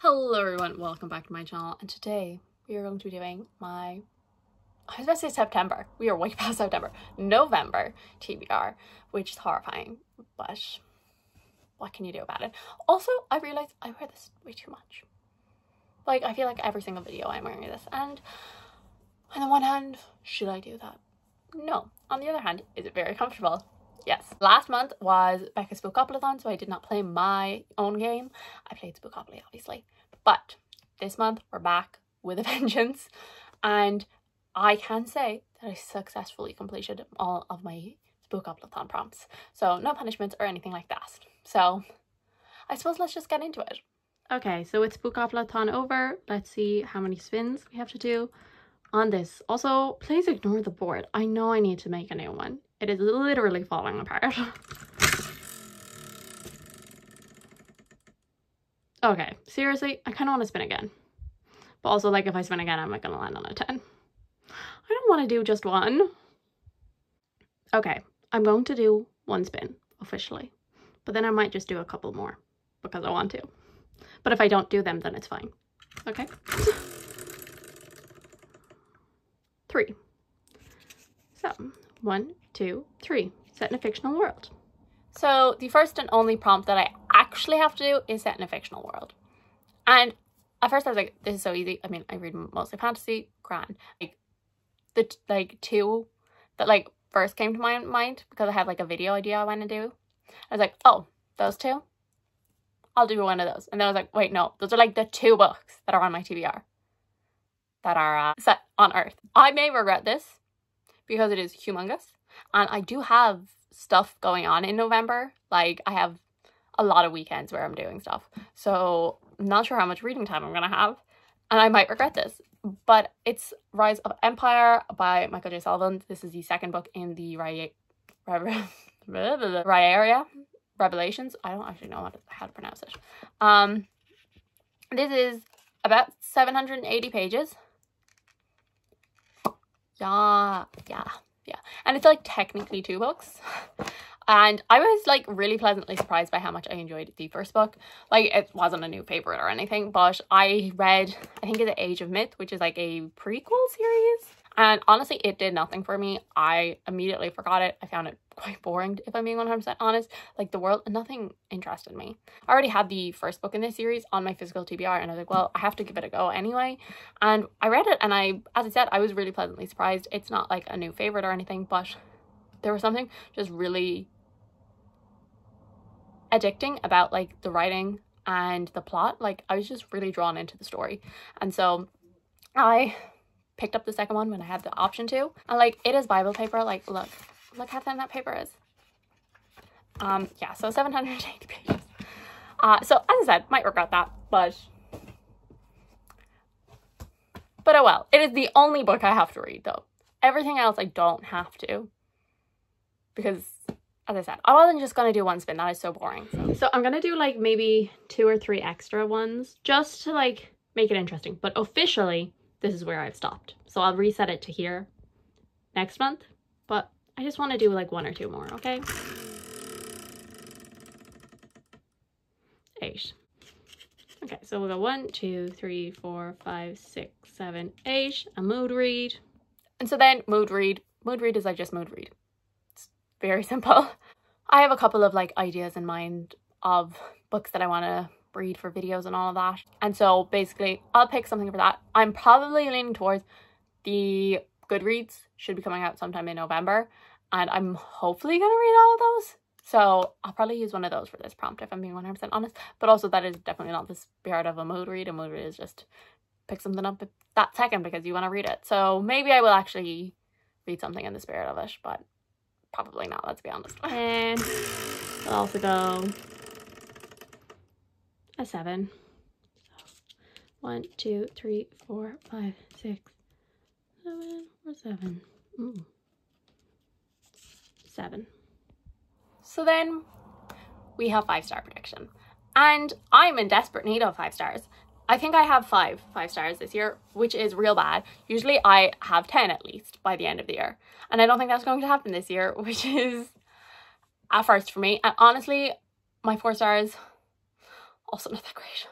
Hello everyone, welcome back to my channel and today we are going to be doing my, I was about to say September, we are way past September, November TBR, which is horrifying, but what can you do about it? Also, I realized I wear this way too much. Like, I feel like every single video I'm wearing this and on the one hand, should I do that? No. On the other hand, is it very comfortable? Yes. Last month was Becca's Spookopoly-thon, so I did not play my own game. I played Spookopoly, obviously. But this month, we're back with a vengeance. And I can say that I successfully completed all of my Spookopoly-thon prompts. So no punishments or anything like that. So I suppose let's just get into it. Okay, so it's Spookopoly-thon over. Let's see how many spins we have to do on this. Also, please ignore the board. I know I need to make a new one. It is literally falling apart. okay, seriously, I kind of want to spin again. But also, like, if I spin again, I'm not going to land on a 10. I don't want to do just one. Okay, I'm going to do one spin, officially. But then I might just do a couple more, because I want to. But if I don't do them, then it's fine. Okay? Three. So, one, two, three. Set in a fictional world. So the first and only prompt that I actually have to do is set in a fictional world. And at first I was like, this is so easy. I mean, I read mostly fantasy, grand. Like the like two that like first came to my mind because I had like a video idea I want to do. I was like, oh, those two? I'll do one of those. And then I was like, wait, no, those are like the two books that are on my TBR that are uh, set on Earth. I may regret this because it is humongous and I do have stuff going on in November. Like I have a lot of weekends where I'm doing stuff. So I'm not sure how much reading time I'm to have and I might regret this. But it's Rise of Empire by Michael J. Sullivan. This is the second book in the Raya area. Revelations. I don't actually know how to pronounce it. Um, this is about 780 pages. Yeah, yeah, yeah. And it's like technically two books. And I was like really pleasantly surprised by how much I enjoyed the first book. Like it wasn't a new favorite or anything, but I read, I think it's Age of Myth, which is like a prequel series. And honestly, it did nothing for me. I immediately forgot it. I found it quite boring, if I'm being 100% honest. Like the world, nothing interested me. I already had the first book in this series on my physical TBR and I was like, well, I have to give it a go anyway. And I read it and I, as I said, I was really pleasantly surprised. It's not like a new favorite or anything, but there was something just really addicting about like the writing and the plot. Like I was just really drawn into the story. And so I picked up the second one when I had the option to. And like, it is Bible paper. Like, look, look how thin that paper is. Um, yeah, so 780 pages. Uh, so as I said, might regret that, but but oh well. It is the only book I have to read though. Everything else I don't have to. Because as I said, I wasn't just gonna do one spin. That is so boring. So. so I'm gonna do like maybe two or three extra ones just to like make it interesting. But officially, this is where I've stopped. So I'll reset it to here next month, but I just want to do like one or two more, okay? Eight. Okay, so we'll go one, two, three, four, five, six, seven, eight, a mood read. And so then mood read. Mood read is I just mood read. It's very simple. I have a couple of like ideas in mind of books that I want to read for videos and all of that. And so basically I'll pick something for that. I'm probably leaning towards the Goodreads should be coming out sometime in November and I'm hopefully going to read all of those. So I'll probably use one of those for this prompt if I'm being 100% honest. But also that is definitely not the spirit of a mood read. A mood read is just pick something up that second because you want to read it. So maybe I will actually read something in the spirit of it, but probably not, let's be honest. And I'll also go a seven. One, two, three, four, five, six, seven, or seven. Seven. So then we have five star prediction. And I'm in desperate need of five stars. I think I have five five stars this year, which is real bad. Usually I have 10 at least by the end of the year. And I don't think that's going to happen this year, which is a first for me. And honestly, my four stars also not that great.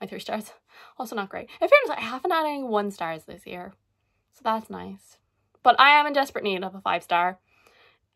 my three stars. Also not great. In fairness, I haven't had any one stars this year. So that's nice. But I am in desperate need of a five star.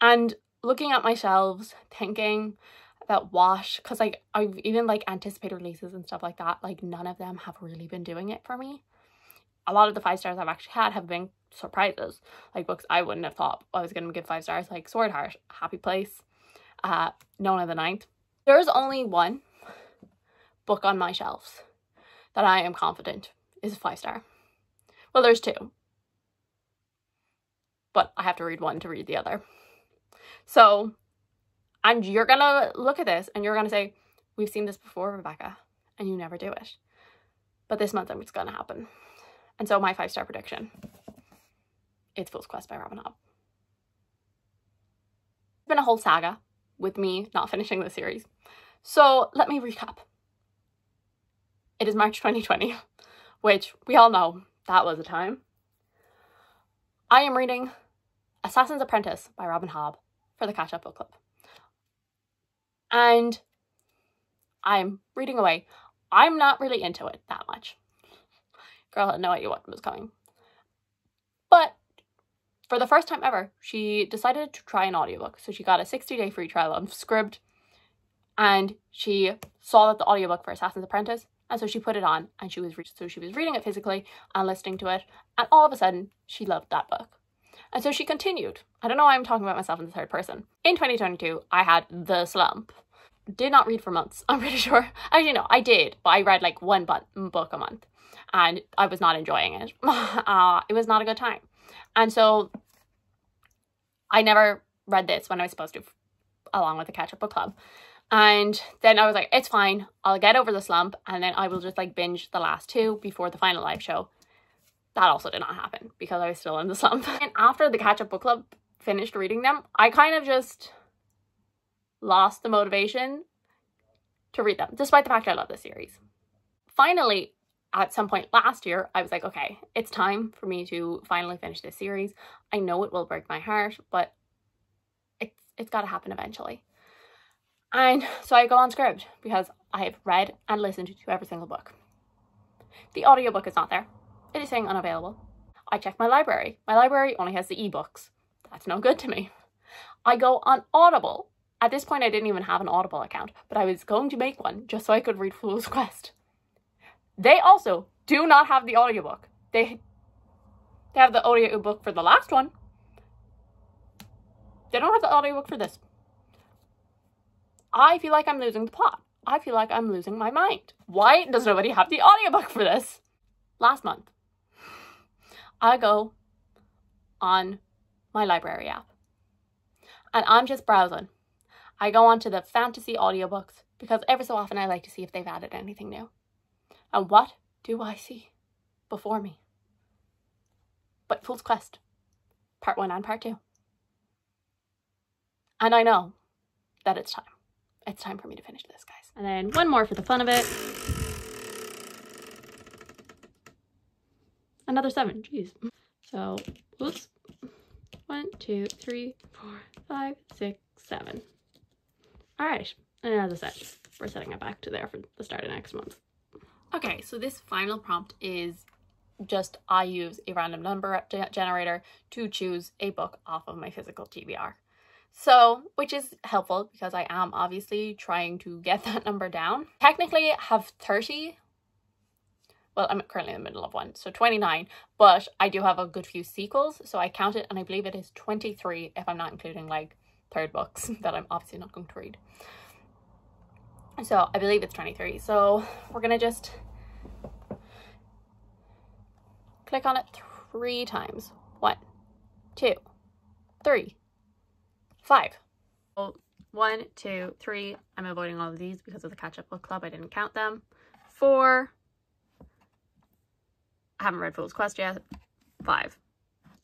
And looking at my shelves, thinking about Wash, because like I've even like anticipated releases and stuff like that, like none of them have really been doing it for me. A lot of the five stars I've actually had have been surprises, like books I wouldn't have thought I was to give five stars, like Swordheart, Happy Place, uh, Nona the Ninth. There's only one book on my shelves that I am confident is a five star. Well, there's two, but I have to read one to read the other. So, and you're gonna look at this and you're gonna say, We've seen this before, Rebecca, and you never do it. But this month it's gonna happen. And so, my five star prediction it's Fool's Quest by Robin Hobb. It's been a whole saga with me not finishing the series. So, let me recap. It is March 2020, which we all know that was a time. I am reading Assassin's Apprentice by Robin Hobb for the Catch Up Book Club. And I'm reading away. I'm not really into it that much. Girl had no idea what was coming. But for the first time ever, she decided to try an audiobook. So she got a 60 day free trial on Scribd and she saw that the audiobook for Assassin's Apprentice and so she put it on and she was so she was reading it physically and listening to it and all of a sudden she loved that book. And so she continued. I don't know why I'm talking about myself in the third person. In 2022, I had the slump. Did not read for months, I'm pretty sure. Actually, no, I did, but I read like one bu- book a month and I was not enjoying it. uh, it was not a good time. And so I never read this when I was supposed to, along with the Catch Up Book Club. And then I was like, it's fine. I'll get over the slump and then I will just like binge the last two before the final live show. That also did not happen because I was still in the slump. And after the Catch Up Book Club finished reading them, I kind of just lost the motivation to read them, despite the fact I love the series. Finally, at some point last year, I was like, okay, it's time for me to finally finish this series. I know it will break my heart, but it's it's got to happen eventually. And so I go on Scribd because I have read and listened to every single book. The audiobook is not there. It is saying unavailable. I check my library. My library only has the ebooks. That's no good to me. I go on Audible. At this point, I didn't even have an Audible account, but I was going to make one just so I could read Fool's Quest. They also do not have the audiobook. They, they have the audiobook for the last one. They don't have the audiobook for this. I feel like I'm losing the plot. I feel like I'm losing my mind. Why does nobody have the audiobook for this? Last month, I go on my library app and I'm just browsing. I go onto the fantasy audiobooks because every so often I like to see if they've added anything new. And what do I see before me? But Fool's Quest, part one and part two. And I know that it's time it's time for me to finish this, guys. And then one more for the fun of it. Another seven, jeez. So, oops. One, two, three, four, five, six, seven. All right, and as I said, we're setting it back to there for the start of next month. Okay, so this final prompt is just I use a random number generator to choose a book off of my physical TBR. So, which is helpful because I am obviously trying to get that number down. Technically have 30. Well, I'm currently in the middle of one, so 29, but I do have a good few sequels, so I count it and I believe it is 23 if I'm not including like third books that I'm obviously not going to read. So I believe it's 23. So we're going to just click on it three times. One, two, three, five. So one, two, three. I'm avoiding all of these because of the catch up book club. I didn't count them. Four. I haven't read Fool's Quest yet. Five.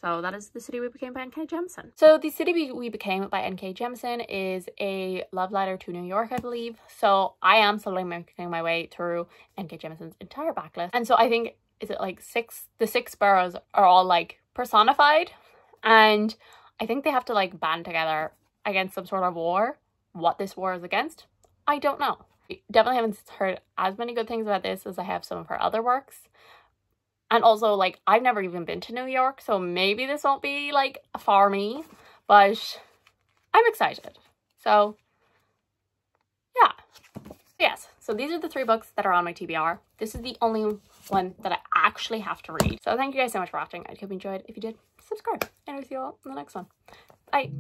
So that is The City We Became by N.K. Jemisin. So The City We Became by N.K. Jemisin is a love letter to New York, I believe. So I am slowly making my way through N.K. Jemisin's entire backlist. And so I think, is it like six, the six boroughs are all like personified. And I think they have to like band together against some sort of war. What this war is against, I don't know. definitely haven't heard as many good things about this as I have some of her other works. And also, like, I've never even been to New York, so maybe this won't be, like, for me, but I'm excited. So, yeah. Yes, so these are the three books that are on my TBR. This is the only one that I actually have to read. So thank you guys so much for watching. I hope you enjoyed. If you did, subscribe. And I'll see you all in the next one. Bye.